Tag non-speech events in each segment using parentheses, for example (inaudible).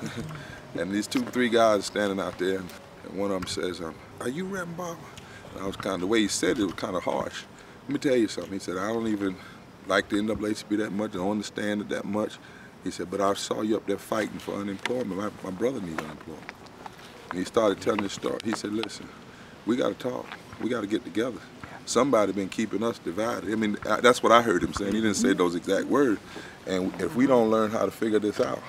(laughs) and these two, three guys are standing out there, and, one of them says, um, "Are you Reverend Barber?" And I was kind of the way he said it was kind of harsh. Let me tell you something. He said, "I don't even like the NAACP that much. I don't understand it that much." He said, "But I saw you up there fighting for unemployment. My, my brother needs unemployment." And he started telling this story. He said, "Listen, we got to talk. We got to get together." somebody been keeping us divided. I mean, that's what I heard him saying. He didn't say those exact words. And if we don't learn how to figure this out,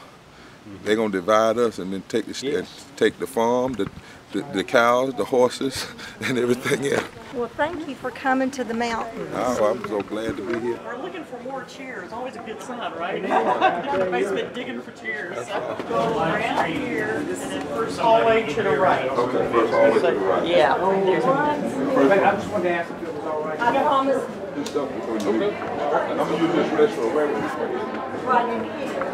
they're gonna divide us and then take the yes. take the farm, the, the, the cows, the horses, (laughs) and everything else. Well, thank you for coming to the mountains. Oh, I'm so glad to be here. We're looking for more chairs. Always a good sign, right? (laughs) Down the basement digging for chairs. Go around here and then first hallway to the right. Okay, first hallway to the right. Yeah. There's one. I just wanted to ask if it was all right. I promise. This stuff before you leave. I'm gonna use this restroom. Where is this? Right in here.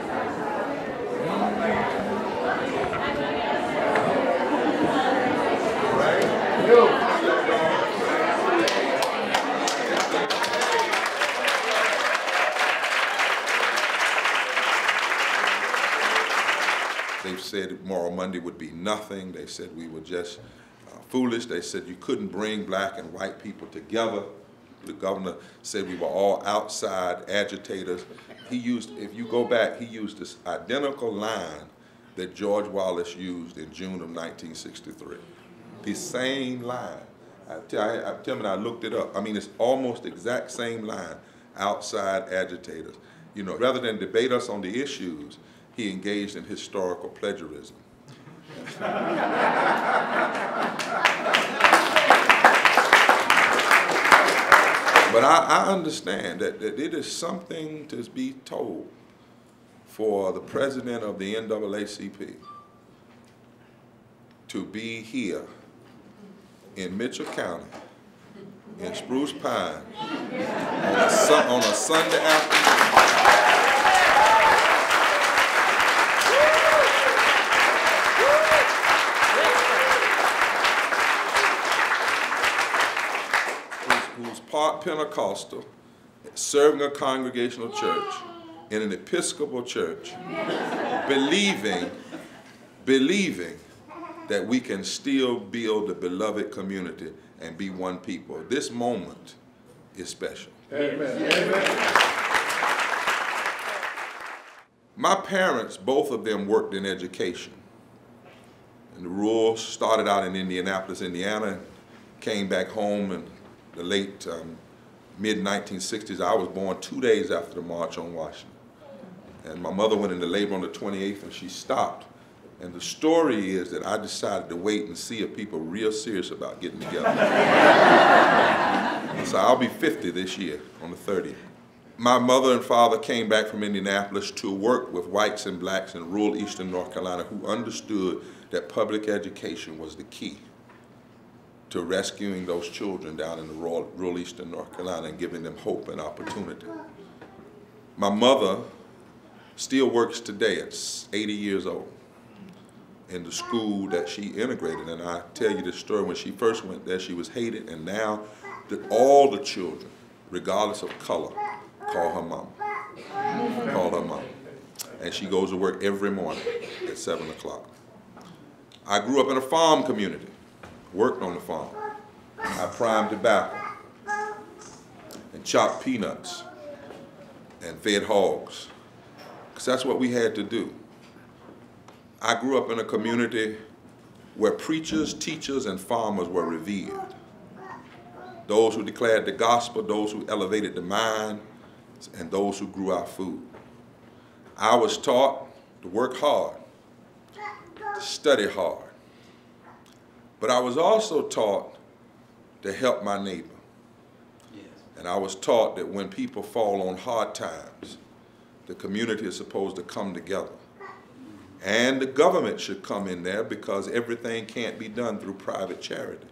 They've said Moral Monday would be nothing. They said we were just uh, foolish. They said you couldn't bring black and white people together. The governor said we were all outside agitators. He used, if you go back, he used this identical line that George Wallace used in June of 1963. The same line. I I, I, tell me, I looked it up. I mean, it's almost the exact same line, outside agitators. You know, rather than debate us on the issues, he engaged in historical plagiarism. (laughs) but I, I understand that, that it is something to be told for the president of the NAACP to be here in Mitchell County, in Spruce Pine, on a, on a Sunday afternoon. Part Pentecostal, serving a congregational church in an Episcopal church, believing, believing that we can still build a beloved community and be one people. This moment is special. Amen. Amen. My parents, both of them worked in education. And the rural started out in Indianapolis, Indiana, came back home and the late um, mid-1960s. I was born two days after the March on Washington. And my mother went into labor on the 28th and she stopped. And the story is that I decided to wait and see if people were real serious about getting together. (laughs) so I'll be 50 this year on the 30th. My mother and father came back from Indianapolis to work with whites and blacks in rural eastern North Carolina who understood that public education was the key to rescuing those children down in the rural, rural eastern North Carolina and giving them hope and opportunity. My mother still works today at 80 years old in the school that she integrated. And I tell you this story, when she first went there, she was hated, and now that all the children, regardless of color, call her mom. Call her mom. And she goes to work every morning at 7 o'clock. I grew up in a farm community worked on the farm. I primed tobacco and chopped peanuts and fed hogs because that's what we had to do. I grew up in a community where preachers, teachers, and farmers were revered. Those who declared the gospel, those who elevated the mind, and those who grew our food. I was taught to work hard, to study hard, but I was also taught to help my neighbor. Yes. And I was taught that when people fall on hard times, the community is supposed to come together. And the government should come in there because everything can't be done through private charity.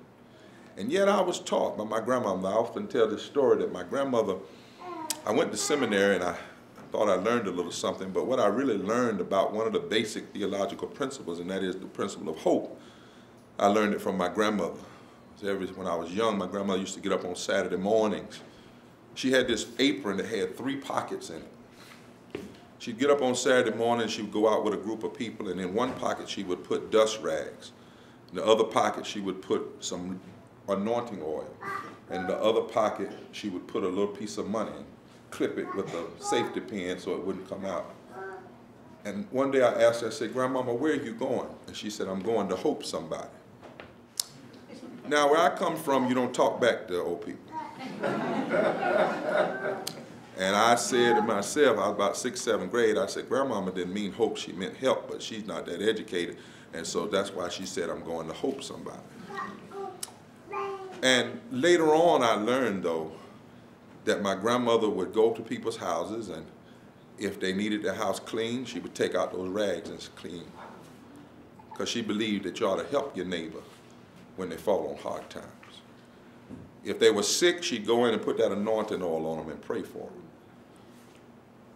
And yet I was taught by my grandmother. I often tell this story that my grandmother, I went to seminary and I thought I learned a little something, but what I really learned about one of the basic theological principles, and that is the principle of hope, I learned it from my grandmother. When I was young, my grandmother used to get up on Saturday mornings. She had this apron that had three pockets in it. She'd get up on Saturday morning, she would go out with a group of people, and in one pocket she would put dust rags. In the other pocket she would put some anointing oil. And in the other pocket she would put a little piece of money and clip it with a safety pin so it wouldn't come out. And one day I asked her, I said, Grandmama, where are you going? And she said, I'm going to hope somebody. Now, where I come from, you don't talk back to old people. and I said to myself, I was about sixth, seventh grade, I said, Grandmama didn't mean hope, she meant help, but she's not that educated. And so that's why she said, I'm going to hope somebody. And later on, I learned, though, that my grandmother would go to people's houses, and if they needed their house clean, she would take out those rags and clean. Because she believed that you ought to help your neighbor when they fall on hard times. If they were sick, she'd go in and put that anointing oil on them and pray for them.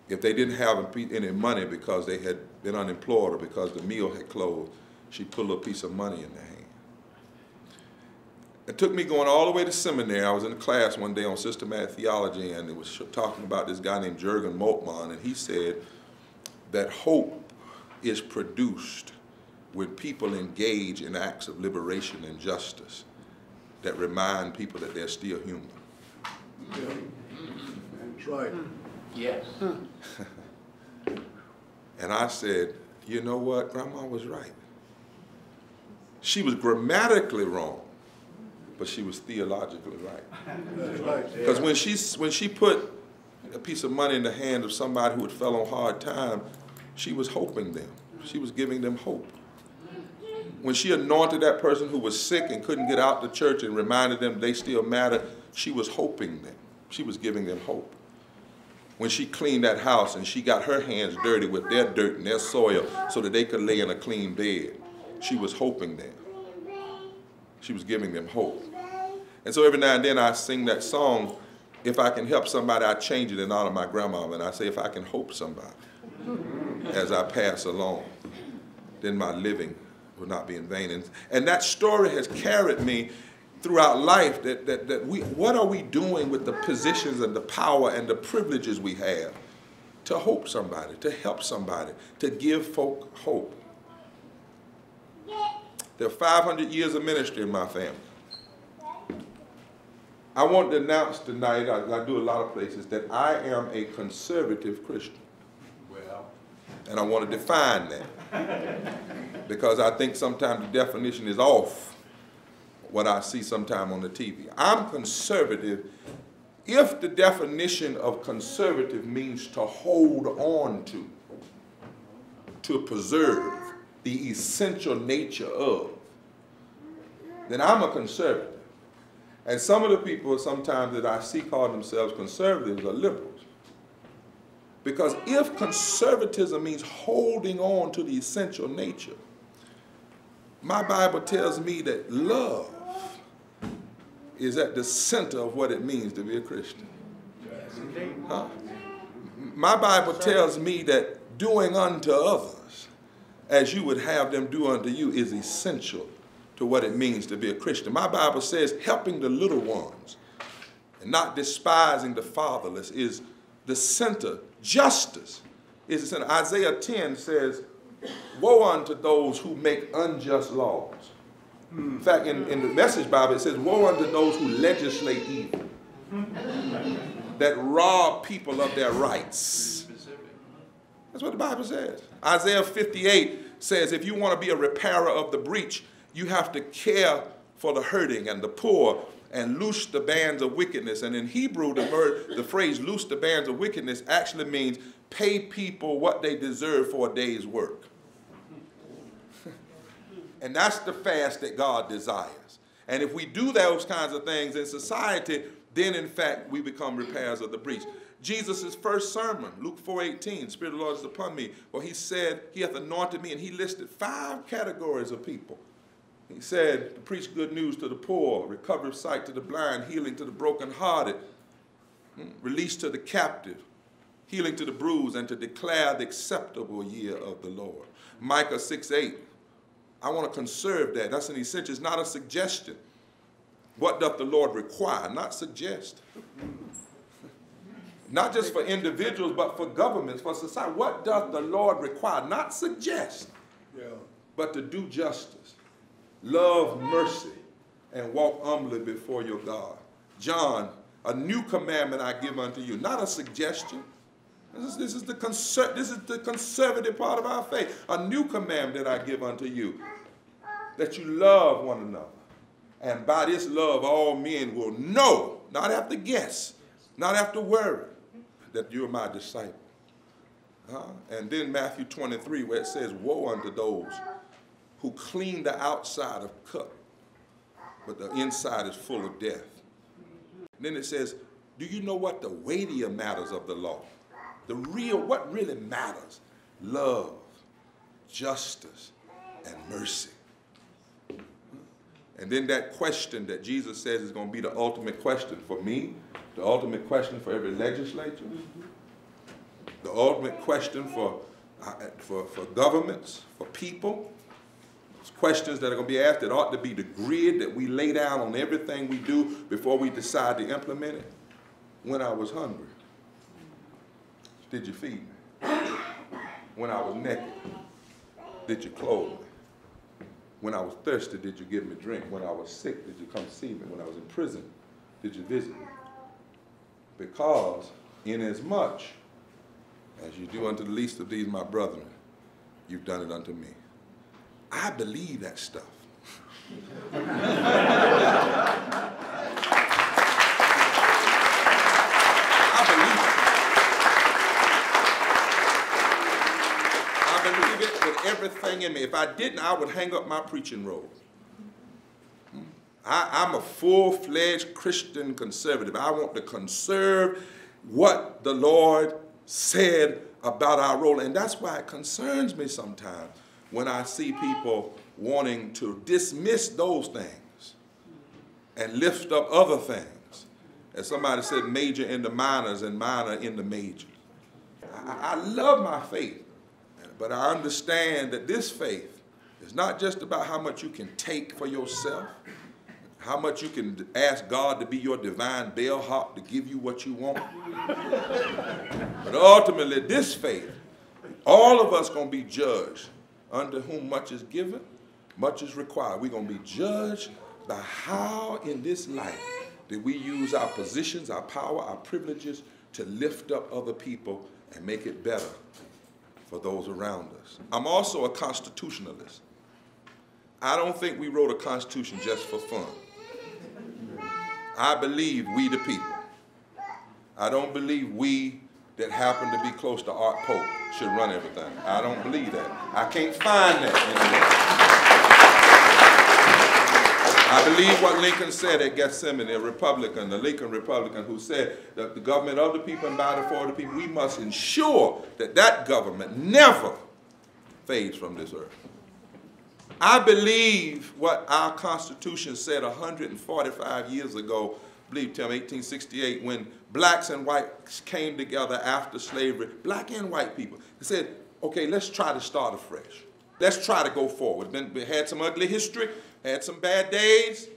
If they didn't have any money because they had been unemployed or because the mill had closed, she'd put a little piece of money in their hand. It took me going all the way to seminary. I was in a class one day on systematic theology, and it was talking about this guy named Jurgen Moltmann, and he said that hope is produced when people engage in acts of liberation and justice that remind people that they're still human. That's right. Hmm. Yes. Hmm. (laughs) and I said, you know what? Grandma was right. She was grammatically wrong, but she was theologically right. (laughs) That's right. Because when she, when she put a piece of money in the hand of somebody who had fell on hard time, she was hoping them. She was giving them hope when she anointed that person who was sick and couldn't get out to church and reminded them they still matter, she was hoping them. She was giving them hope. When she cleaned that house and she got her hands dirty with their dirt and their soil so that they could lay in a clean bed, she was hoping them. She was giving them hope. And so every now and then I sing that song, if I can help somebody, I change it in honor of my grandma. and I say, if I can hope somebody as I pass along, then my living will not be in vain. And, and that story has carried me throughout life that, that, that we, what are we doing with the positions and the power and the privileges we have to hope somebody, to help somebody, to give folk hope. There are 500 years of ministry in my family. I want to announce tonight, I, I do a lot of places, that I am a conservative Christian. Well. And I want to define that because I think sometimes the definition is off what I see sometime on the TV. I'm conservative if the definition of conservative means to hold on to, to preserve the essential nature of, then I'm a conservative. And some of the people sometimes that I see call themselves conservatives are liberals. Because if conservatism means holding on to the essential nature, my Bible tells me that love is at the center of what it means to be a Christian. Huh? My Bible tells me that doing unto others as you would have them do unto you is essential to what it means to be a Christian. My Bible says helping the little ones and not despising the fatherless is the center. Justice is the center. Isaiah 10 says, Woe unto those who make unjust laws. In fact, in, in the Message Bible, it says, Woe unto those who legislate evil, that rob people of their rights. That's what the Bible says. Isaiah 58 says, If you want to be a repairer of the breach, you have to care for the hurting and the poor and loose the bands of wickedness. And in Hebrew, the, the phrase loose the bands of wickedness actually means pay people what they deserve for a day's work. (laughs) and that's the fast that God desires. And if we do those kinds of things in society, then in fact we become repairs of the breach. Jesus' first sermon, Luke 4:18, Spirit of the Lord is upon me. Well, he said, He hath anointed me, and he listed five categories of people. He said, to preach good news to the poor, recovery of sight to the blind, healing to the brokenhearted, hmm, release to the captive, healing to the bruised, and to declare the acceptable year of the Lord. Micah 6 8. I want to conserve that. That's an essential. It's not a suggestion. What doth the Lord require? Not suggest. Not just for individuals, but for governments, for society. What doth the Lord require? Not suggest, but to do justice, love mercy, and walk humbly before your God. John, a new commandment I give unto you, not a suggestion. This is, this is, the, conser- this is the conservative part of our faith. A new commandment I give unto you, that you love one another. And by this love, all men will know, not have to guess, not have to worry, that you're my disciple. Huh? And then Matthew 23, where it says, Woe unto those who clean the outside of cup, but the inside is full of death. Then it says, Do you know what the weightier matters of the law? The real, what really matters? Love, justice, and mercy. And then that question that Jesus says is going to be the ultimate question for me, the ultimate question for every legislature, the ultimate question for, uh, for, for governments, for people. Questions that are going to be asked that ought to be the grid that we lay down on everything we do before we decide to implement it. When I was hungry, did you feed me? When I was naked, did you clothe me? When I was thirsty, did you give me drink? When I was sick, did you come see me? When I was in prison, did you visit me? Because, inasmuch as you do unto the least of these, my brethren, you've done it unto me. I believe that stuff. I believe it. I believe it with everything in me. If I didn't, I would hang up my preaching robe. Hmm. I, am a full fledged Christian conservative. I want to conserve what the Lord said about our role. And that's why it concerns me sometimes when I see people wanting to dismiss those things and lift up other things. As somebody said, major in the minors and minor in the major. I, I love my faith, but I understand that this faith is not just about how much you can take for yourself, how much you can ask God to be your divine bellhop to give you what you want. but ultimately, this faith, all of us going to be judged under whom much is given, much is required. We're going to be judged by how in this life did we use our positions, our power, our privileges to lift up other people and make it better for those around us. I'm also a constitutionalist. I don't think we wrote a constitution just for fun. I believe we the people. I don't believe we that happen to be close to Art Pope should run everything. I don't believe that. I can't find that anywhere. I believe what Lincoln said at Gethsemane, a Republican, the Lincoln Republican, who said that the government of the people and by the for the people, we must ensure that that government never fades from this earth. I believe what our Constitution said 145 years ago, believe, Tim, 1868, when blacks and whites came together after slavery, black and white people. They said, okay, let's try to start afresh. Let's try to go forward. Been, had some ugly history, had some bad days,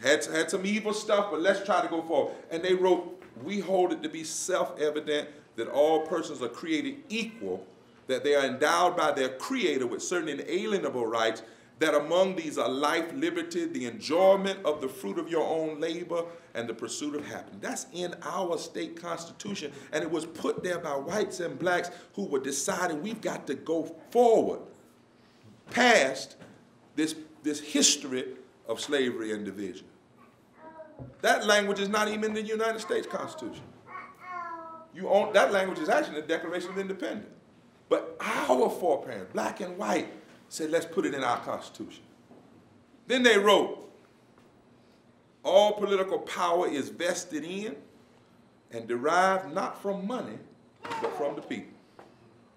had, had some evil stuff, but let's try to go forward. And they wrote, we hold it to be self-evident that all persons are created equal that they are endowed by their creator with certain inalienable rights, that among these are life, liberty, the enjoyment of the fruit of your own labor, and the pursuit of happiness. That's in our state constitution, and it was put there by whites and blacks who were deciding we've got to go forward past this, this history of slavery and division. That language is not even in the United States Constitution. You own, that language is actually in the Declaration of Independence. But our foreparents, black and white, said, let's put it in our Constitution. Then they wrote, all political power is vested in and derived not from money, but from the people.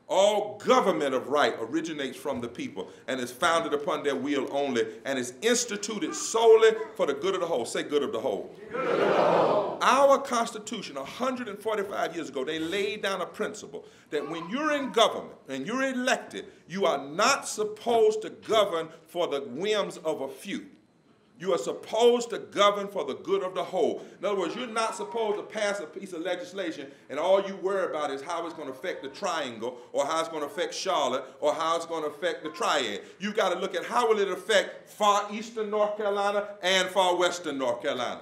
All government of right originates from the people and is founded upon their will only and is instituted solely for the good of the whole. Say good of the whole. Good of the whole. Our Constitution, 145 years ago, they laid down a principle that when you're in government and you're elected, you are not supposed to govern for the whims of a few. You are supposed to govern for the good of the whole. In other words, you're not supposed to pass a piece of legislation and all you worry about is how it's going to affect the triangle or how it's going to affect Charlotte or how it's going to affect the triad. You've got to look at how will it affect far eastern North Carolina and far western North Carolina.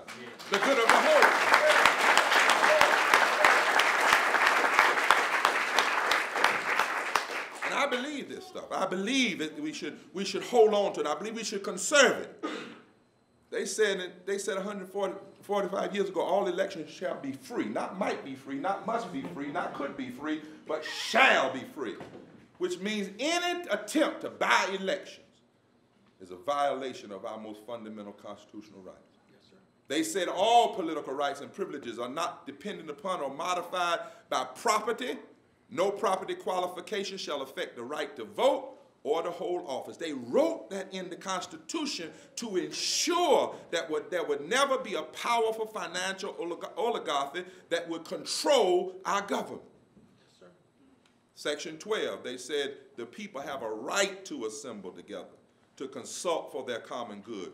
The good of the whole. And I believe this stuff. I believe that we should, we should hold on to it. I believe we should conserve it. They said, they said 145 years ago, all elections shall be free. Not might be free, not must be free, not could be free, but shall be free. Which means any attempt to buy elections is a violation of our most fundamental constitutional rights. They said all political rights and privileges are not dependent upon or modified by property. No property qualification shall affect the right to vote or to hold office. They wrote that in the Constitution to ensure that would, there would never be a powerful financial olig- oligarchy that would control our government. Yes, Section 12, they said the people have a right to assemble together, to consult for their common good,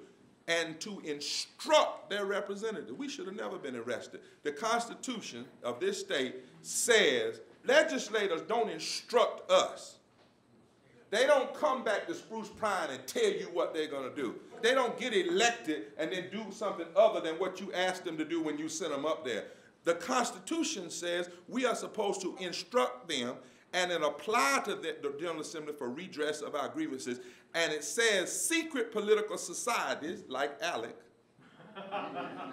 and to instruct their representatives. We should have never been arrested. The Constitution of this state says legislators don't instruct us. They don't come back to Spruce Pine and tell you what they're going to do. They don't get elected and then do something other than what you asked them to do when you sent them up there. The Constitution says we are supposed to instruct them and then apply to the, General Assembly for redress of our grievances. And it says secret political societies like ALEC.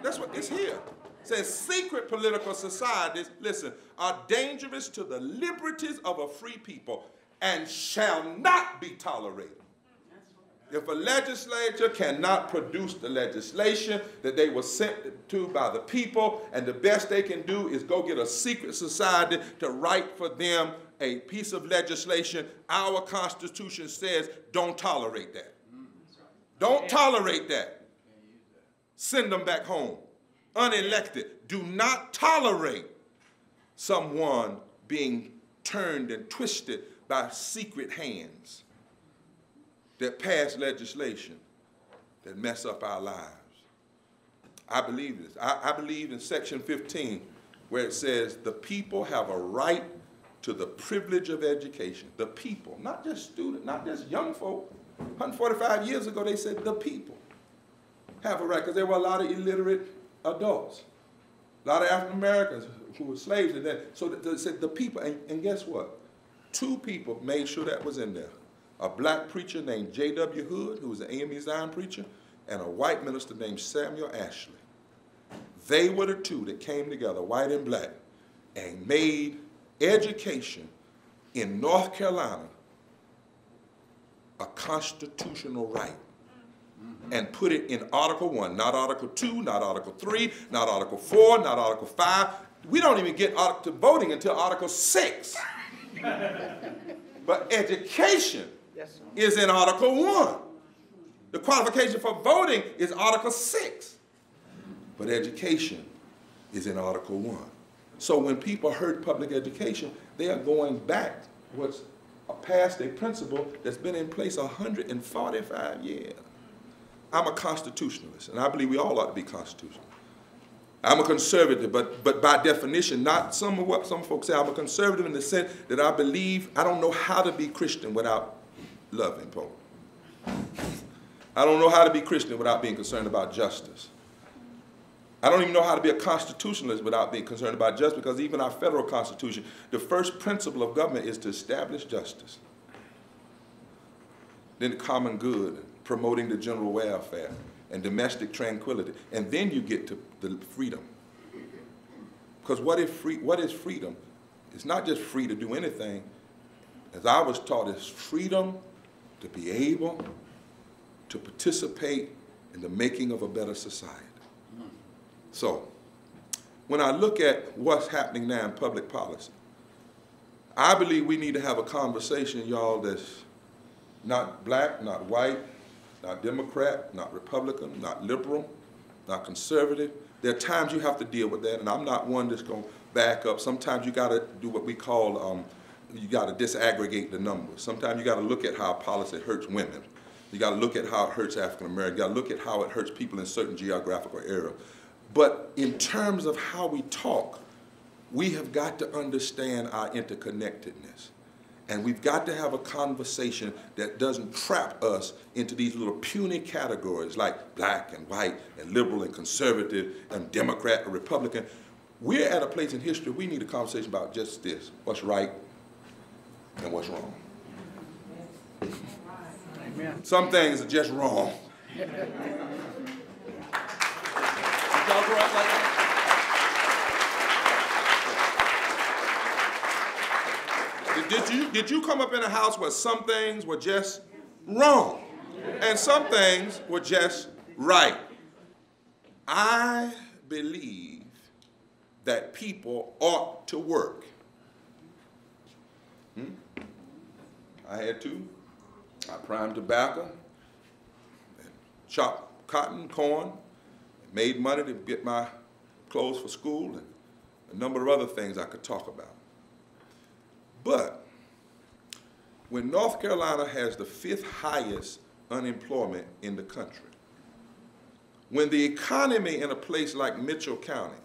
That's what it's here. It says secret political societies, listen, are dangerous to the liberties of a free people and shall not be tolerated. If a legislature cannot produce the legislation that they were sent to by the people, and the best they can do is go get a secret society to write for them a piece of legislation, our Constitution says don't tolerate that. Don't tolerate that. Send them back home. Unelected. Do not tolerate someone being turned and twisted by secret hands that pass legislation that mess up our lives. I believe this. I, I, believe in section 15 where it says the people have a right to the privilege of education. The people, not just students, not just young folk. 145 years ago they said the people have a right because there were a lot of illiterate adults. A lot of African Americans who were slaves and then so they said the people and, and guess what? Two people made sure that was in there a black preacher named J.W. Hood, who was an AME Zion preacher, and a white minister named Samuel Ashley. They were the two that came together, white and black, and made education in North Carolina a constitutional right and put it in Article 1, not Article 2, not Article 3, not Article 4, not Article 5. We don't even get to voting until Article 6. (laughs) but education yes, is in Article 1. The qualification for voting is Article 6. But education is in Article 1. So when people hurt public education, they are going back what's a past a principle that's been in place 145 years. I'm a constitutionalist, and I believe we all ought to be constitutional. I'm a conservative, but, but by definition, not some of what some folks say. I'm a conservative in the sense that I believe I don't know how to be Christian without loving people. I don't know how to be Christian without being concerned about justice. I don't even know how to be a constitutionalist without being concerned about justice because even our federal constitution, the first principle of government is to establish justice. Then the common good, promoting the general welfare and domestic tranquility. And then you get to the freedom. Because what, free, what is freedom? It's not just free to do anything. As I was taught, it's freedom to be able to participate in the making of a better society. So, when I look at what's happening now in public policy, I believe we need to have a conversation, y'all, that's not black, not white, not Democrat, not Republican, not liberal, not conservative. There are times you have to deal with that, and I'm not one that's going to back up. Sometimes you got to do what we call, um, you got to disaggregate the numbers. Sometimes you got to look at how policy hurts women. You got to look at how it hurts African Americans. You got to look at how it hurts people in certain geographical areas. But in terms of how we talk, we have got to understand our interconnectedness. And we've got to have a conversation that doesn't trap us into these little puny categories like black and white and liberal and conservative and Democrat and Republican. We're at a place in history we need a conversation about just this what's right and what's wrong. Amen. Some things are just wrong. Y'all grow up like that? Did- Did you, did you come up in a house where some things were just wrong and some things were just right? I believe that people ought to work. Hmm? I had to. I primed tobacco, and chopped cotton, corn, made money to get my clothes for school, and a number of other things I could talk about. But when North Carolina has the fifth highest unemployment in the country, when the economy in a place like Mitchell County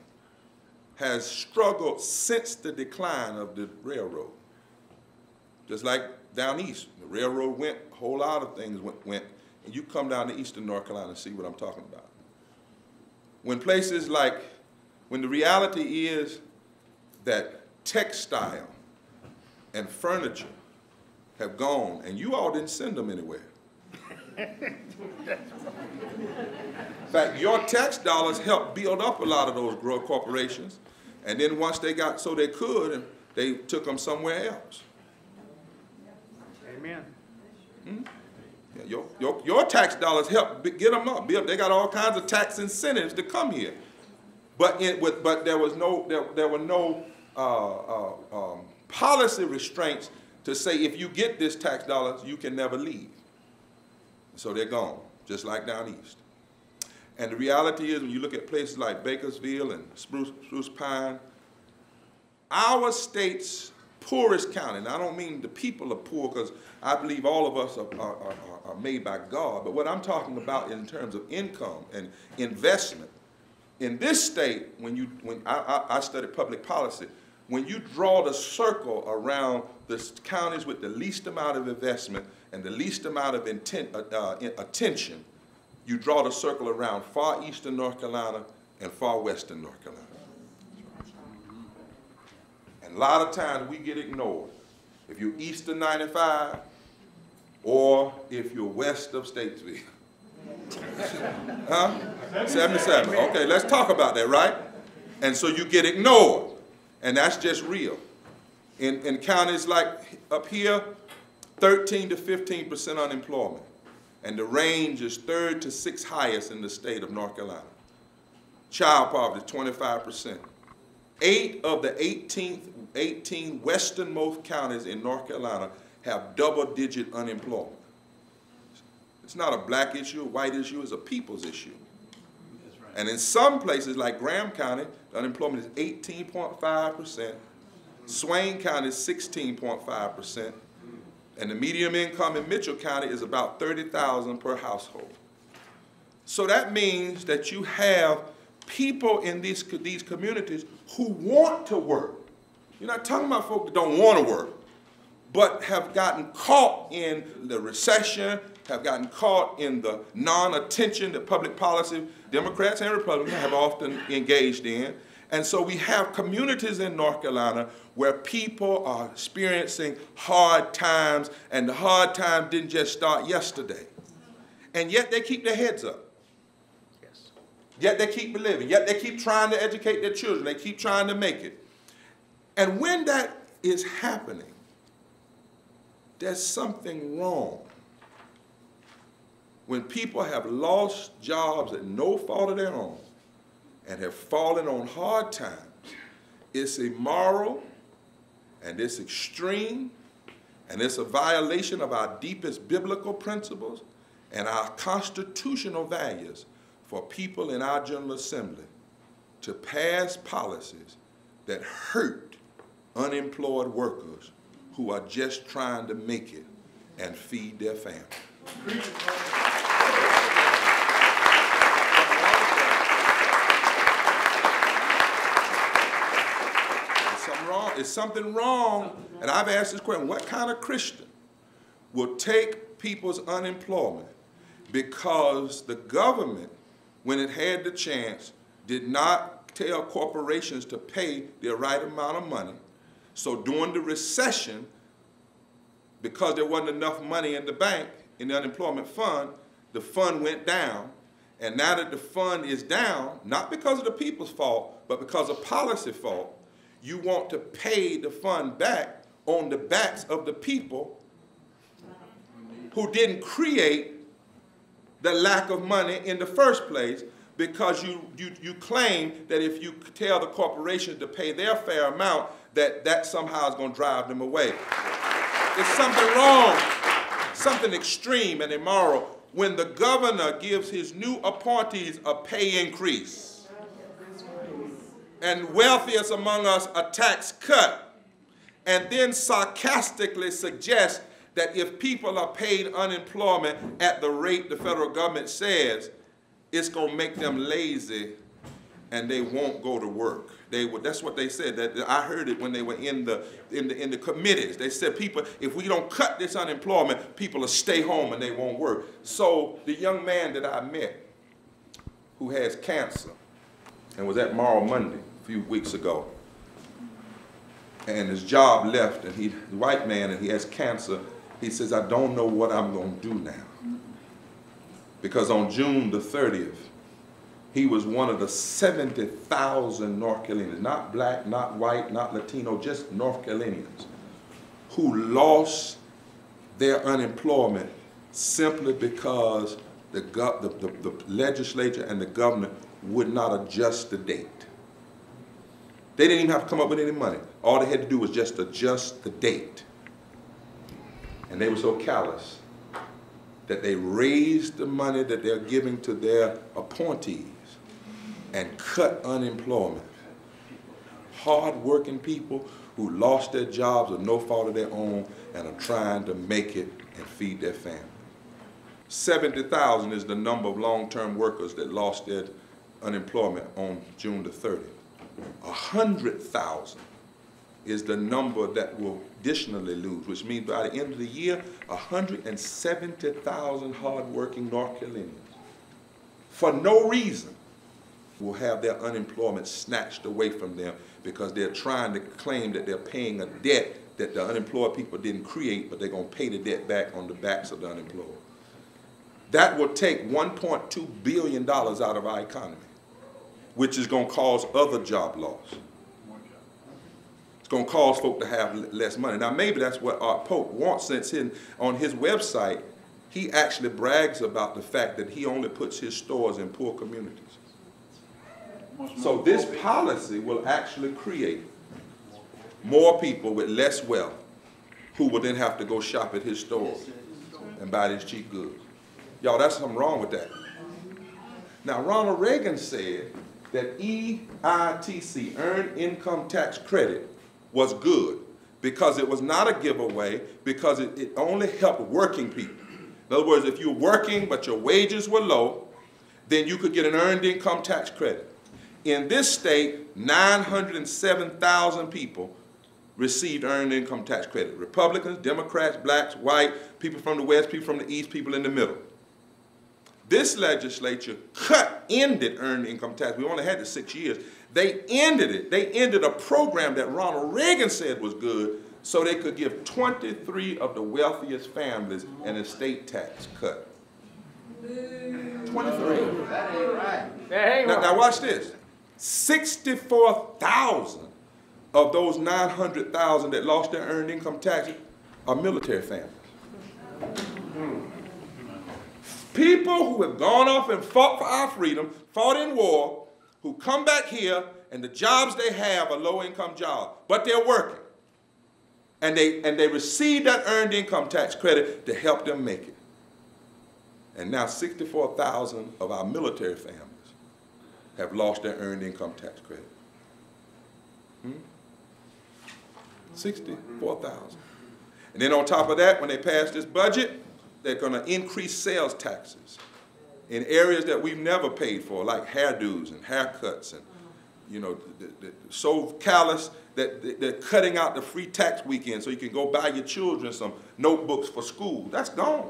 has struggled since the decline of the railroad, just like down east, the railroad went, a whole lot of things went, went, and you come down to eastern North Carolina and see what I'm talking about. When places like, when the reality is that textile and furniture have gone, and you all didn't send them anywhere. In fact, your tax dollars helped build up a lot of those grow corporations, and then once they got so they could, they took them somewhere else. Amen. Yeah, Your, your, your tax dollars helped b- get them up. Build, they got all kinds of tax incentives to come here. But, in, with, but there was no, there, there were no uh, uh, um, policy restraints to say if you get this tax dollars, you can never leave. So they're gone, just like down east. And the reality is, when you look at places like Bakersville and Spruce, Spruce Pine, our state's poorest county, and I don't mean the people are poor because I believe all of us are, are, are, are made by God, but what I'm talking about in terms of income and investment. In this state, when you, when I, I, I studied public policy, when you draw the circle around the counties with the least amount of investment and the least amount of intent, uh, uh, attention, you draw the circle around far eastern North Carolina and far western North Carolina. And a lot of times we get ignored. If you're east of 95 or if you're west of Statesville. (laughs) huh? 77. Okay, let's talk about that, right? And so you get ignored. And that's just real. In, in counties like up here, 13 to 15% unemployment. And the range is third to sixth highest in the state of North Carolina. Child poverty, 25%. Eight of the 18th, 18 westernmost counties in North Carolina have double-digit unemployment. It's not a black issue, a white issue, it's a people's issue. And in some places like Graham County, unemployment is 18.5%. Swain County is 16.5%. And the median income in Mitchell County is about 30,000 per household. So that means that you have people in these, these communities who want to work. You're not talking about folk that don't want to work, but have gotten caught in the recession, have gotten caught in the non-attention that public policy, Democrats and Republicans have often engaged in. And so we have communities in North Carolina where people are experiencing hard times, and the hard time didn't just start yesterday. And yet they keep their heads up. Yes. Yet they keep believing. Yet they keep trying to educate their children. They keep trying to make it. And when that is happening, there's something wrong. When people have lost jobs at no fault of their own and have fallen on hard times, it's immoral and it's extreme and it's a violation of our deepest biblical principles and our constitutional values for people in our General Assembly to pass policies that hurt unemployed workers who are just trying to make it and feed their family. Is something wrong? And I've asked this question, what kind of Christian will take people's unemployment because the government, when it had the chance, did not tell corporations to pay the right amount of money. So during the recession, because there wasn't enough money in the bank, in the unemployment fund, the fund went down. And now that the fund is down, not because of the people's fault, but because of policy fault, you want to pay the fund back on the backs of the people who didn't create the lack of money in the first place because you, you, you claim that if you tell the corporations to pay their fair amount, that that somehow is going to drive them away. There's something wrong, something extreme and immoral when the governor gives his new appointees a pay increase and wealthiest among us a tax cut and then sarcastically suggests that if people are paid unemployment at the rate the federal government says, it's going to make them lazy and they won't go to work. They would, that's what they said. That, I heard it when they were in the, in, the, in the committees. They said, people, if we don't cut this unemployment, people will stay home and they won't work. So the young man that I met who has cancer and was at Moral Monday a few weeks ago, and his job left, and he's a white man and he has cancer, he says, I don't know what I'm going to do now. Because on June the 30th, he was one of the 70,000 North Carolinians, not black, not white, not Latino, just North Carolinians, who lost their unemployment simply because the, the, the, the legislature and the governor would not adjust the date. They didn't even have to come up with any money. All they had to do was just adjust the date. And they were so callous that they raised the money that they're giving to their appointees and cut unemployment. Hard-working people who lost their jobs of no fault of their own and are trying to make it and feed their family. 70,000 is the number of long-term workers that lost their unemployment on June the 30th. 100,000 is the number that will additionally lose, which means by the end of the year, 170,000 hardworking North Carolinians, for no reason, will have their unemployment snatched away from them because they're trying to claim that they're paying a debt that the unemployed people didn't create, but they're going to pay the debt back on the backs of the unemployed. That will take $1.2 billion out of our economy, which is going to cause other job loss. It's going to cause folk to have less money. Now, maybe that's what Art Pope wants, since in, on his website, he actually brags about the fact that he only puts his stores in poor communities. So this policy will actually create more people with less wealth who will then have to go shop at his stores and buy these cheap goods. Y'all, that's something wrong with that. Now, Ronald Reagan said that EITC, Earned Income Tax Credit, was good because it was not a giveaway, because it, it only helped working people. In other words, if you're working but your wages were low, then you could get an earned income tax credit. In this state, 907,000 people received earned income tax credit. Republicans, Democrats, blacks, white, people from the West, people from the East, people in the middle. This legislature cut, ended earned income tax. We only had it six years. They ended it. They ended a program that Ronald Reagan said was good so they could give 23 of the wealthiest families an estate tax cut. 23. That ain't right. Now, now watch this. 64,000 of those 900,000 that lost their earned income taxes are military families. People who have gone off and fought for our freedom, fought in war, who come back here and the jobs they have are low income jobs, but they're working. And they, and they receive that earned income tax credit to help them make it. And now 64,000 of our military families have lost their earned income tax credit. Hmm? 64,000. And then on top of that, when they pass this budget, they're going to increase sales taxes in areas that we've never paid for, like hairdos and haircuts, and you know, so callous that they're cutting out the free tax weekend so you can go buy your children some notebooks for school. That's gone.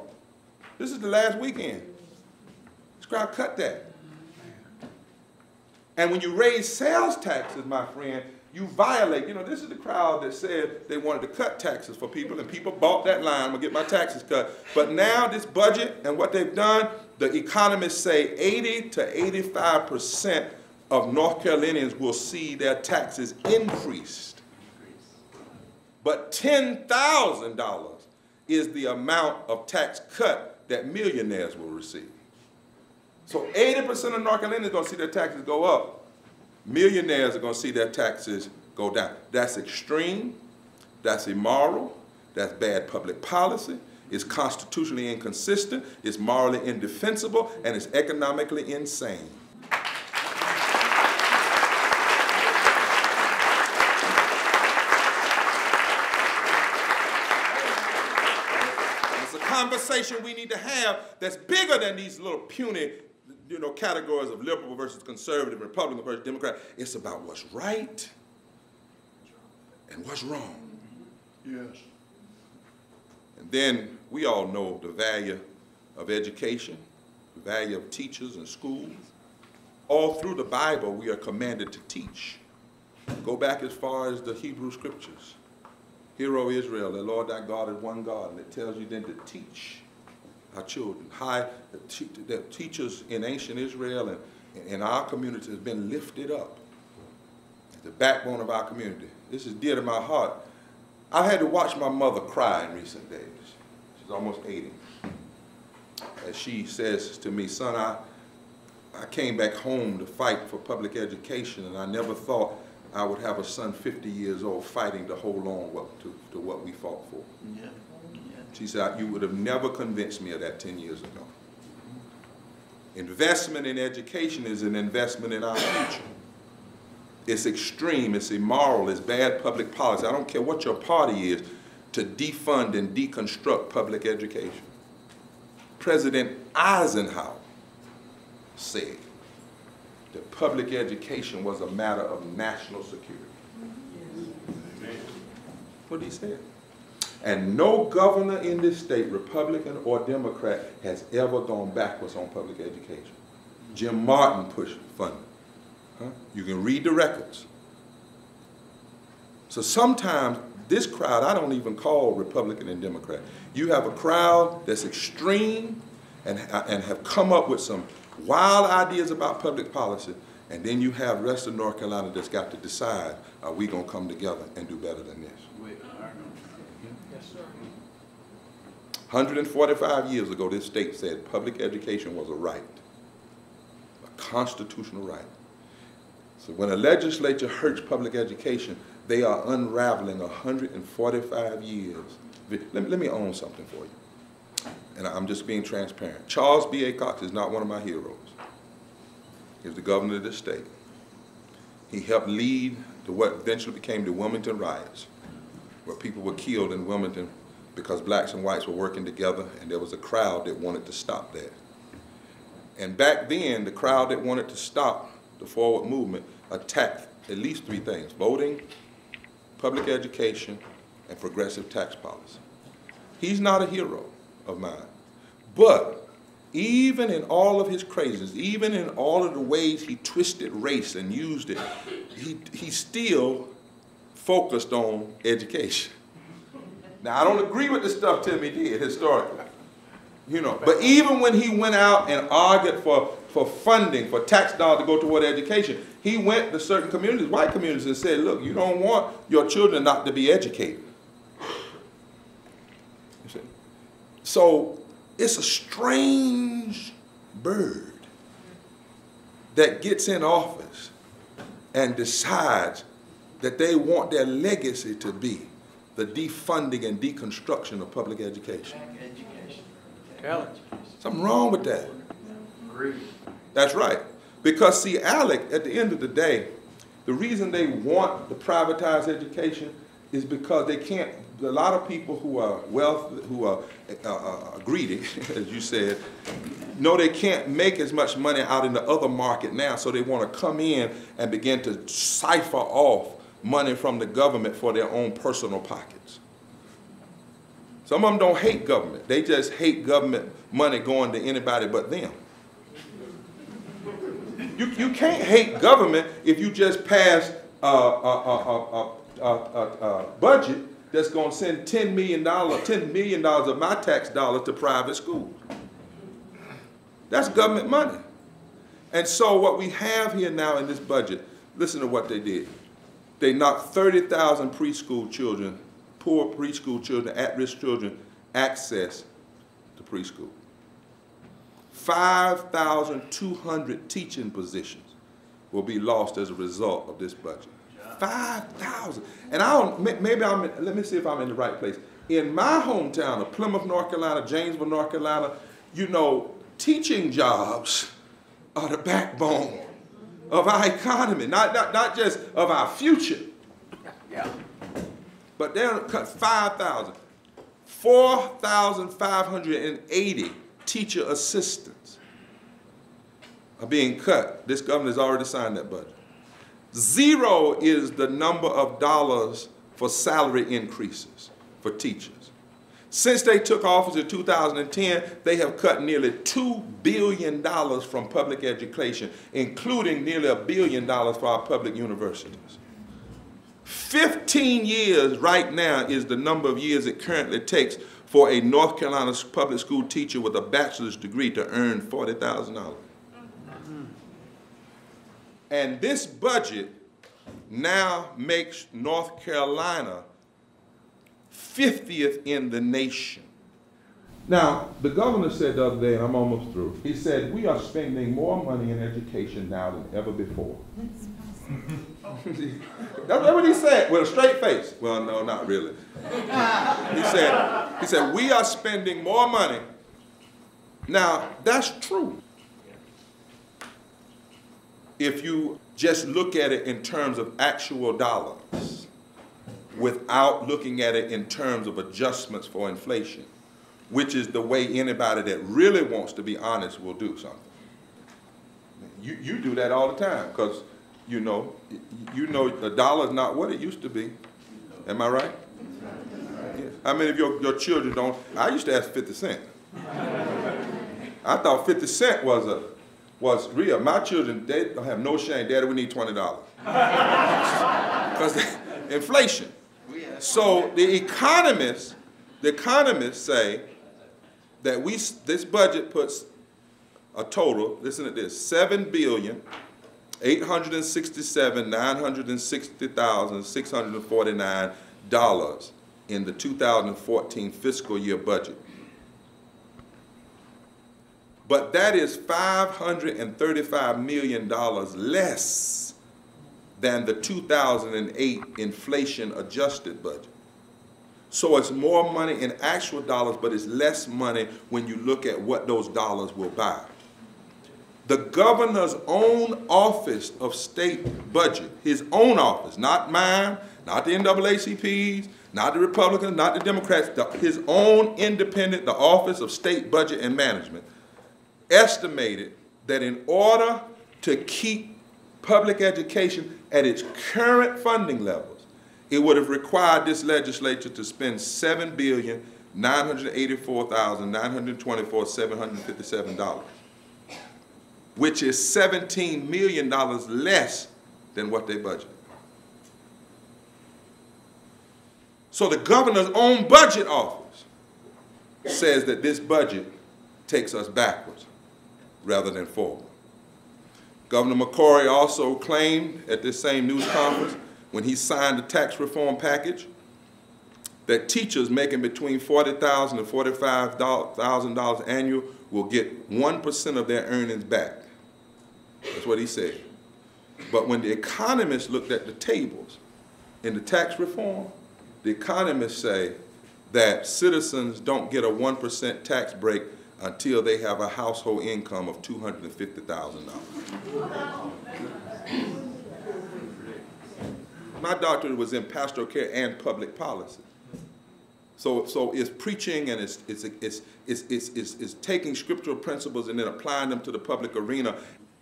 This is the last weekend. This crowd cut that. And when you raise sales taxes, my friend, you violate. You know, this is the crowd that said they wanted to cut taxes for people, and people bought that line, I'm gonna get my taxes cut. But now this budget and what they've done, the economists say 80 to 85% of North Carolinians will see their taxes increased. But $10,000 is the amount of tax cut that millionaires will receive. So 80% of North Carolinians are going to see their taxes go up. Millionaires are going to see their taxes go down. That's extreme. That's immoral. That's bad public policy. It's constitutionally inconsistent. It's morally indefensible. And it's economically insane. Conversation we need to have that's bigger than these little puny you know, categories of liberal versus conservative, Republican versus Democrat. It's about what's right and what's wrong. Yes. And then we all know the value of education, the value of teachers and schools. All through the Bible, we are commanded to teach. Go back as far as the Hebrew scriptures. Hear, O Israel, the Lord thy God is one God, and it tells you then to teach our children. High, the teachers in ancient Israel and in our community has been lifted up. The backbone of our community. This is dear to my heart. I had to watch my mother cry in recent days. She's almost 80. As she says to me, son, I, I came back home to fight for public education, and I never thought I would have a son 50 years old fighting to hold on to, to what we fought for. Yeah. She said, you would have never convinced me of that 10 years ago. Investment in education is an investment in our future. It's extreme, it's immoral, it's bad public policy. I don't care what your party is to defund and deconstruct public education. President Eisenhower said that public education was a matter of national security. What did he say? And no governor in this state, Republican or Democrat, has ever gone backwards on public education. Jim Martin pushed funding. Huh? You can read the records. So sometimes this crowd, I don't even call Republican and Democrat. You have a crowd that's extreme and, and have come up with some wild ideas about public policy, and then you have rest of North Carolina that's got to decide, are we going to come together and do better than this? 145 years ago, this state said public education was a right, a constitutional right. So when a legislature hurts public education, they are unraveling 145 years. Let me, let me own something for you. And I'm just being transparent. Charles B. Aycock is not one of my heroes. He was the governor of this state. He helped lead to what eventually became the Wilmington riots, where people were killed in Wilmington because blacks and whites were working together and there was a crowd that wanted to stop that. And back then, the crowd that wanted to stop the forward movement attacked at least three things, voting, public education, and progressive tax policy. He's not a hero of mine. But even in all of his craziness, even in all of the ways he twisted race and used it, he, he still focused on education. Now, I don't agree with the stuff Timmy did historically. You know, but even when he went out and argued for, for funding, for tax dollars to go toward education, he went to certain communities, white communities, and said, look, you don't want your children not to be educated. So it's a strange bird that gets in office and decides that they want their legacy to be the defunding and deconstruction of public education. Education. Something wrong with that. That's right. Because see, ALEC, at the end of the day, the reason they want the privatized education is because they can't a lot of people who are wealth, who are uh, uh, greedy, (laughs) as you said, know they can't make as much money out in the other market now, so they want to come in and begin to cipher off money from the government for their own personal pockets. Some of them don't hate government. They just hate government money going to anybody but them. You, you can't hate government if you just pass a, a, a, a budget that's going to send $10 million, $10 million of my tax dollars to private schools. That's government money. And so what we have here now in this budget, listen to what they did. They knocked 30,000 preschool children, poor preschool children, at-risk children, access to preschool. 5,200 teaching positions will be lost as a result of this budget. 5,000. And I don't, maybe I'm, in, let me see if I'm in the right place. In my hometown of Plymouth, North Carolina, Jamesville, North Carolina, you know, teaching jobs are the backbone of our economy, not, not, not just of our future. Yeah. But they're cut 5,000. 4,580 teacher assistants are being cut. This governor has already signed that budget. Zero is the number of dollars for salary increases for teachers. Since they took office in 2010, they have cut nearly $2 billion from public education, including nearly a billion dollars for our public universities. 15 years right now is the number of years it currently takes for a North Carolina public school teacher with a bachelor's degree to earn $40,000. And this budget now makes North Carolina 50th in the nation. Now, the governor said the other day, and I'm almost through, he said, we are spending more money in education now than ever before. (laughs) That's what he said with a straight face. Well, no, not really. he said, he said, we are spending more money. Now, that's true if you just look at it in terms of actual dollars without looking at it in terms of adjustments for inflation, which is the way anybody that really wants to be honest will do something. You, you do that all the time because you know you know the dollar's not what it used to be. Am I right? Yeah. How many of your, your children don't? I used to ask 50 cent. I thought 50 cent was a was real. My children, they have no shame. Daddy, we need $20. Because (laughs) inflation. So the economists, the economists say that we this budget puts a total, listen to this, seven billion eight hundred and sixty-seven nine hundred and sixty thousand six hundred and forty-nine dollars in the 2014 fiscal year budget. But that is $535 million less than the 2008 inflation adjusted budget. So it's more money in actual dollars, but it's less money when you look at what those dollars will buy. The governor's own office of state budget, his own office, not mine, not the NAACP's, not the Republicans, not the Democrats, the, his own independent, the Office of State Budget and Management, estimated that in order to keep public education at its current funding levels, it would have required this legislature to spend seven billion nine hundred eighty-four thousand nine hundred twenty-four seven hundred fifty-seven dollars, which is seventeen million dollars less than what they budgeted. So the governor's own budget office says that this budget takes us backwards rather than forward. Governor McCrory also claimed at this same news conference when he signed the tax reform package that teachers making between $40,000 and $45,000 annual will get 1% of their earnings back. That's what he said. But when the economists looked at the tables in the tax reform, the economists say that citizens don't get a 1% tax break until they have a household income of $250,000. My doctorate was in pastoral care and public policy. So, so it's preaching and it's, it's, it's, it's, it's, it's, it's taking scriptural principles and then applying them to the public arena.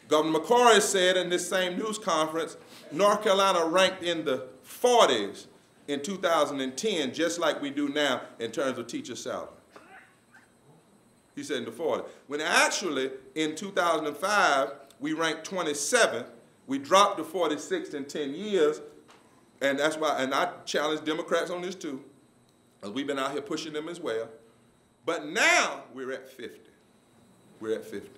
Governor McCrory said in this same news conference, North Carolina ranked in the 40s in 2010, just like we do now in terms of teacher salary. He said in the 40s. When actually in 2005, we ranked 27th. We dropped to 46th in 10 years. And that's why, and I challenge Democrats on this too, because we've been out here pushing them as well. But now we're at 50. We're at 50.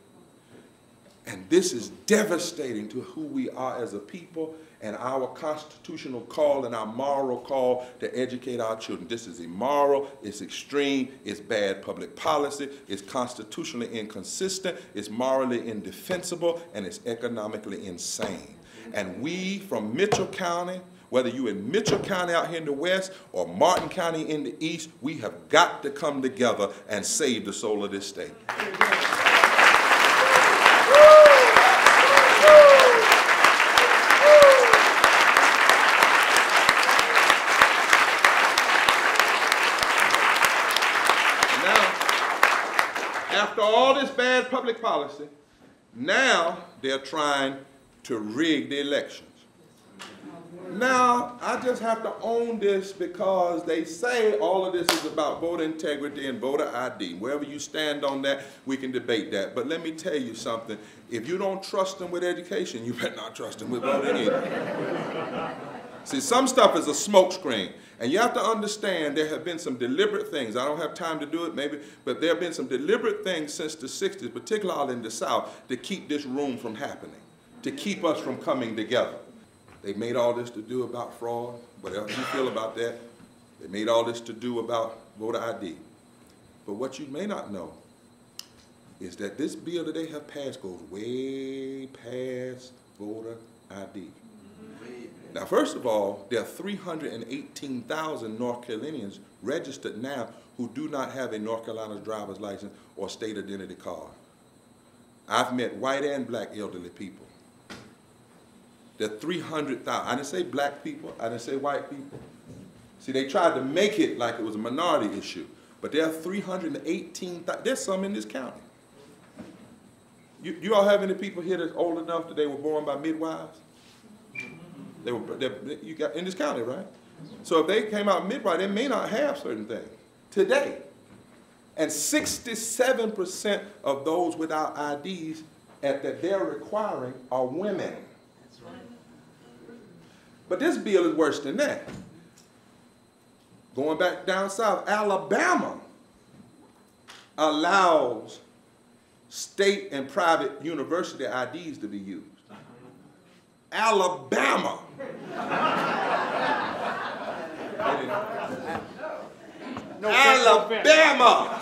And this is devastating to who we are as a people and our constitutional call and our moral call to educate our children. This is immoral, it's extreme, it's bad public policy, it's constitutionally inconsistent, it's morally indefensible, and it's economically insane. And we from Mitchell County, whether you're in Mitchell County out here in the west or Martin County in the east, we have got to come together and save the soul of this state. after all this bad public policy, now they're trying to rig the elections. Now, I just have to own this because they say all of this is about voter integrity and voter ID. Wherever you stand on that, we can debate that. But let me tell you something. If you don't trust them with education, you better not trust them with voting either. See, some stuff is a smokescreen. And you have to understand there have been some deliberate things. I don't have time to do it, maybe, but there have been some deliberate things since the 60s, particularly all in the South, to keep this room from happening, to keep us from coming together. They made all this to do about fraud, whatever you feel about that. They made all this to do about voter ID. But what you may not know is that this bill that they have passed goes way past voter ID. Now, first of all, there are 318,000 North Carolinians registered now who do not have a North Carolina driver's license or state identity card. I've met white and black elderly people. There are 300,000. I didn't say black people. I didn't say white people. See, they tried to make it like it was a minority issue. But there are 318,000. There's some in this county. You, you all have any people here that's old enough that they were born by midwives? They were you got in this county, right? So if they came out midwife, they may not have certain things today. And 67% of those without IDs at that they're requiring are women. But this bill is worse than that. Going back down south, Alabama allows state and private university IDs to be used. Alabama. no, Alabama.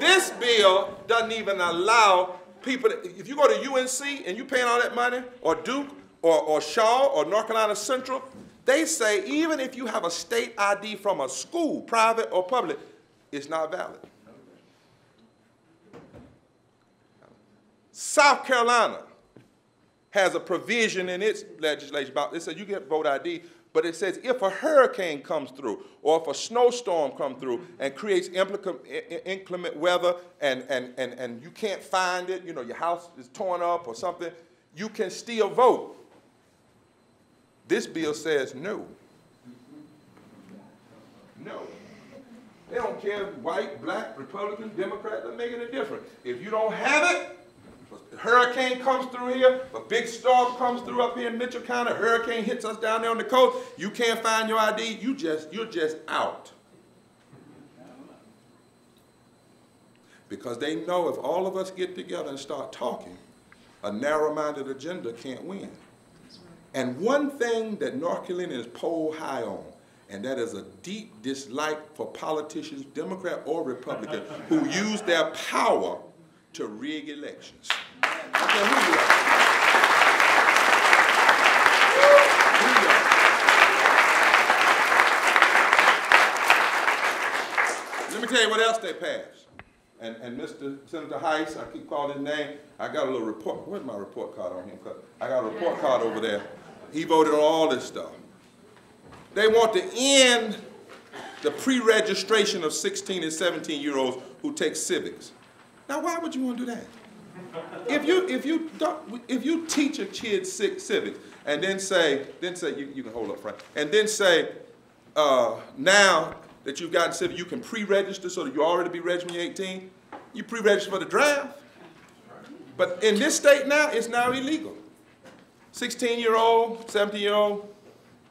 this bill doesn't even allow people, to, if you go to UNC and you paying all that money, or Duke, or, or Shaw, or North Carolina Central, they say even if you have a state ID from a school, private or public, it's not valid. South Carolina has a provision in its legislation about it says you get vote ID, but it says if a hurricane comes through or if a snowstorm comes through and creates inclement weather and, and, and, and you can't find it, you know, your house is torn up or something, you can still vote. This bill says no. No. They don't care white, black, Republican, Democrat, doesn't make any difference. If you don't have it, a hurricane comes through here, a big storm comes through up here in Mitchell County, a hurricane hits us down there on the coast, you can't find your ID, you just, you're just out. Because they know if all of us get together and start talking, a narrow-minded agenda can't win. And one thing that North Carolina is poll high on, and that is a deep dislike for politicians, Democrat or Republican, who use their power to rig elections. Let me tell you what else they passed. And, and Mr. Senator Hise, I keep calling his name, I got a little report. Where's my report card on him? I got a report card over there. He voted on all this stuff. They want to end the pre-registration of 16 and 17 year olds who take civics. Now, why would you want to do that? If you if you don't, if you teach a kid civics and then say then say you, you can hold up front and then say uh, now that you've gotten civics you can pre-register so that you already be registered 18. You pre-register for the draft. But in this state now, it's now illegal. 16 year old, 17 year old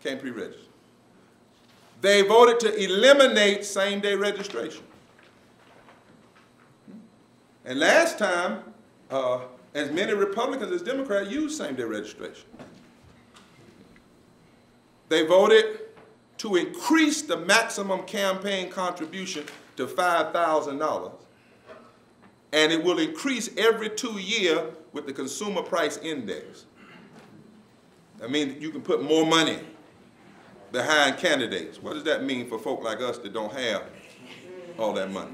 can't pre-register. They voted to eliminate same day registration. And last time, uh, as many Republicans as Democrats used same day registration. They voted to increase the maximum campaign contribution to $5,000. And it will increase every two years with the consumer price index. I mean, you can put more money behind candidates. What does that mean for folk like us that don't have all that money?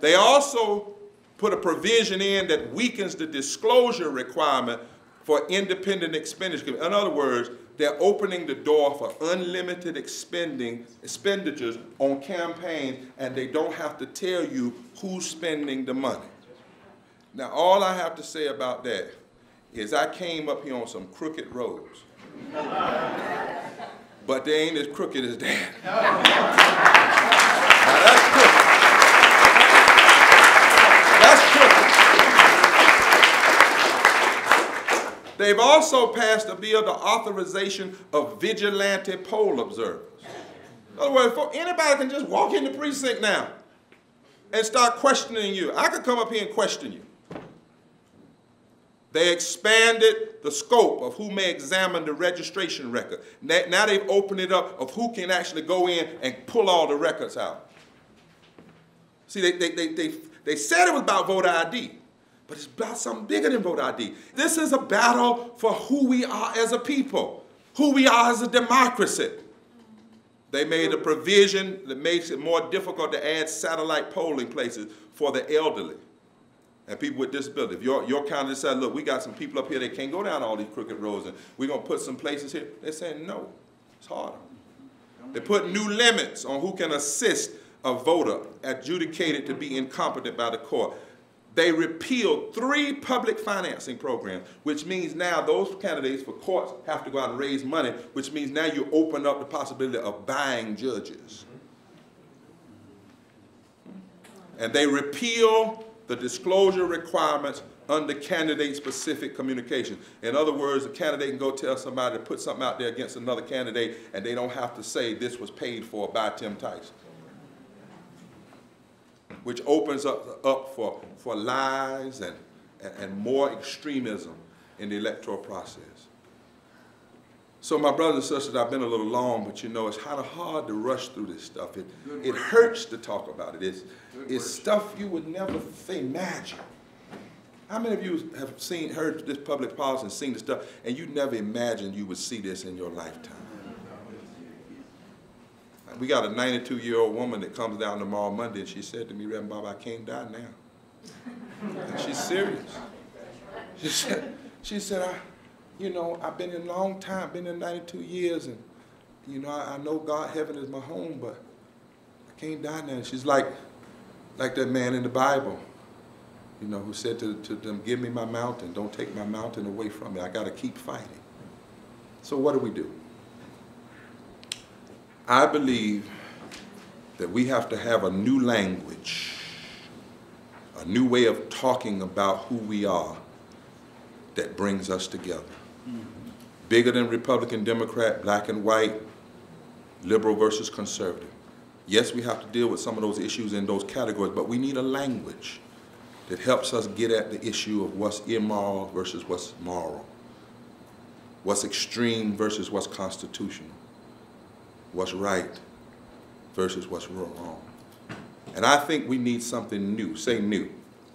They also put a provision in that weakens the disclosure requirement for independent expenditure. In other words, they're opening the door for unlimited expending expenditures on campaigns, and they don't have to tell you who's spending the money. Now, all I have to say about that is I came up here on some crooked roads (laughs) but they ain't as crooked as that. (laughs) now that's crooked. That's crooked. They've also passed a bill to authorization of vigilante poll observers. In other words, anybody can just walk in the precinct now and start questioning you. I could come up here and question you. They expanded the scope of who may examine the registration record. Now they've opened it up of who can actually go in and pull all the records out. See, they, they, they, they, they said it was about voter ID, but it's about something bigger than voter ID. This is a battle for who we are as a people, who we are as a democracy. They made a provision that makes it more difficult to add satellite polling places for the elderly and people with disabilities. If your, your county said, look, we got some people up here that can't go down all these crooked roads and we're going to put some places here, they're saying no, it's harder. They put new limits on who can assist a voter adjudicated to be incompetent by the court. They repealed three public financing programs, which means now those candidates for courts have to go out and raise money, which means now you open up the possibility of buying judges. And they repeal the disclosure requirements under candidate-specific communication. In other words, a candidate can go tell somebody to put something out there against another candidate, and they don't have to say this was paid for by Tim Tyson. Which opens up, up for, for lies and, and, and more extremism in the electoral process. So my brothers and sisters, I've been a little long, but you know, it's kind of hard to rush through this stuff. It, it hurts to talk about it. It's, it's stuff you would never imagine. How many of you have seen, heard this public policy and seen this stuff, and you never imagined you would see this in your lifetime? We got a 92-year-old woman that comes down tomorrow Monday, and she said to me, Reverend Bob, I can't die now. And she's serious. She said, she said, I, you know, I've been in a long time, been in 92 years, and, you know, I, I know God, heaven is my home, but I can't die now. And she's like, like that man in the Bible, you know, who said to, to them, give me my mountain, don't take my mountain away from me. I got to keep fighting. So what do we do? I believe that we have to have a new language, a new way of talking about who we are that brings us together bigger than Republican, Democrat, black and white, liberal versus conservative. Yes, we have to deal with some of those issues in those categories, but we need a language that helps us get at the issue of what's immoral versus what's moral, what's extreme versus what's constitutional, what's right versus what's wrong. And I think we need something new. Say new.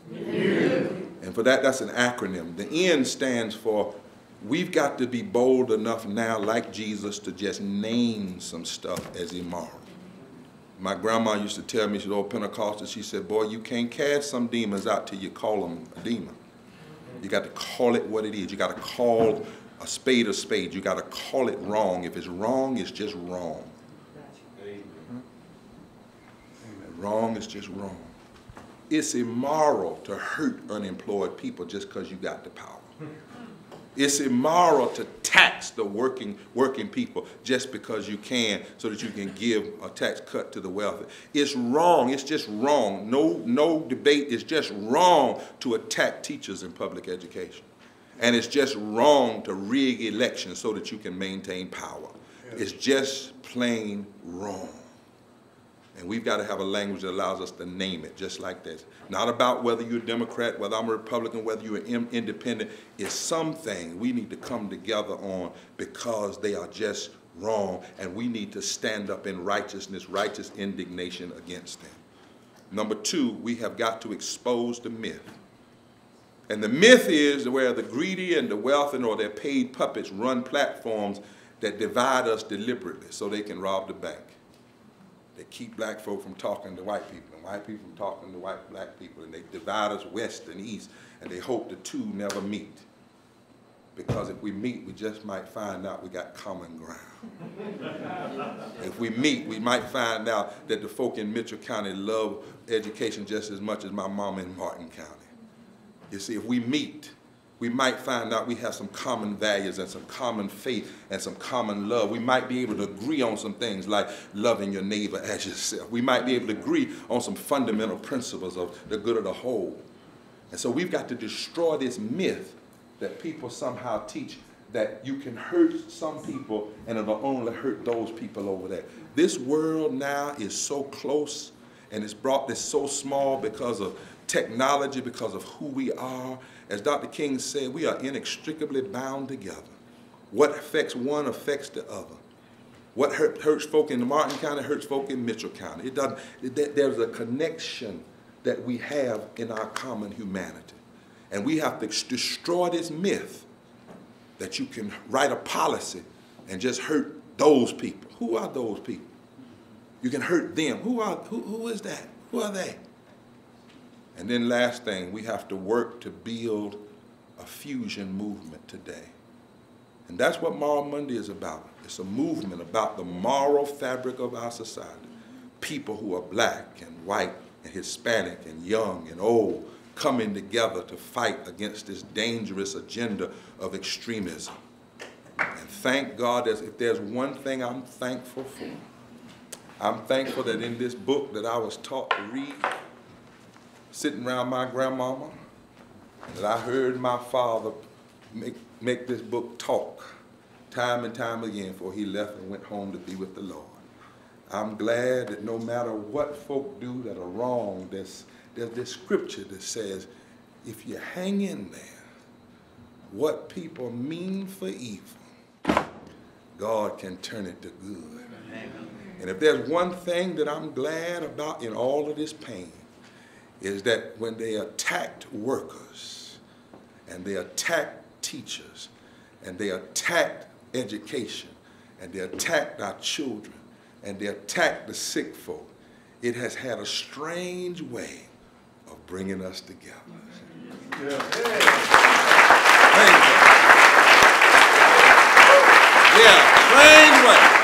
New. And for that, that's an acronym. The N stands for We've got to be bold enough now, like Jesus, to just name some stuff as immoral. My grandma used to tell me, she's old oh, Pentecostal, she said, boy, you can't cast some demons out till you call them a demon. You got to call it what it is. You got to call a spade a spade. You got to call it wrong. If it's wrong, it's just wrong. Amen. Wrong is just wrong. It's immoral to hurt unemployed people just because you got the power. It's immoral to tax the working, working people just because you can so that you can give a tax cut to the wealthy. It's wrong. It's just wrong. No, no debate. It's just wrong to attack teachers in public education. And it's just wrong to rig elections so that you can maintain power. It's just plain wrong. And we've got to have a language that allows us to name it just like this. Not about whether you're a Democrat, whether I'm a Republican, whether you're in independent. It's something we need to come together on because they are just wrong and we need to stand up in righteousness, righteous indignation against them. Number two, we have got to expose the myth. And the myth is where the greedy and the wealthy or their paid puppets run platforms that divide us deliberately so they can rob the bank. They keep black folk from talking to white people, and white people from talking to white black people, and they divide us west and east, and they hope the two never meet. Because if we meet, we just might find out we got common ground. if we meet, we might find out that the folk in Mitchell County love education just as much as my mom in Martin County. You see, if we meet, we might find out we have some common values and some common faith and some common love. We might be able to agree on some things like loving your neighbor as yourself. We might be able to agree on some fundamental principles of the good of the whole. And so we've got to destroy this myth that people somehow teach that you can hurt some people and it'll only hurt those people over there. This world now is so close and it's brought this so small because of technology, because of who we are as Dr. King said, we are inextricably bound together. What affects one affects the other. What hurt, hurts folk in Martin County hurts folk in Mitchell County. It doesn't, there's a connection that we have in our common humanity. And we have to destroy this myth that you can write a policy and just hurt those people. Who are those people? You can hurt them. Who, are, who, who is that? Who are they? And then last thing, we have to work to build a fusion movement today. And that's what Moral Monday is about. It's a movement about the moral fabric of our society. People who are black and white and Hispanic and young and old coming together to fight against this dangerous agenda of extremism. And thank God that if there's one thing I'm thankful for, I'm thankful that in this book that I was taught to read, sitting around my grandmama that I heard my father make, make this book talk time and time again before he left and went home to be with the Lord. I'm glad that no matter what folk do that are wrong, there's, there's this scripture that says, if you hang in there, what people mean for evil, God can turn it to good. And if there's one thing that I'm glad about in all of this pain, is that when they attacked workers and they attacked teachers and they attacked education and they attacked our children and they attacked the sick folk, it has had a strange way of bringing us together. Yeah. Yeah, strange way.